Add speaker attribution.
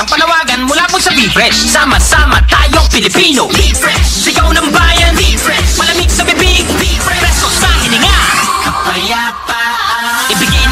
Speaker 1: isang panawagan mula po sa Be-Fresh Sama-sama tayong Pilipino. Be-Fresh Sigaw ng bayan. Be-Fresh Malamig sa bibig. Be-Fresh Presko sa hininga. Kapayapaan. Ibigay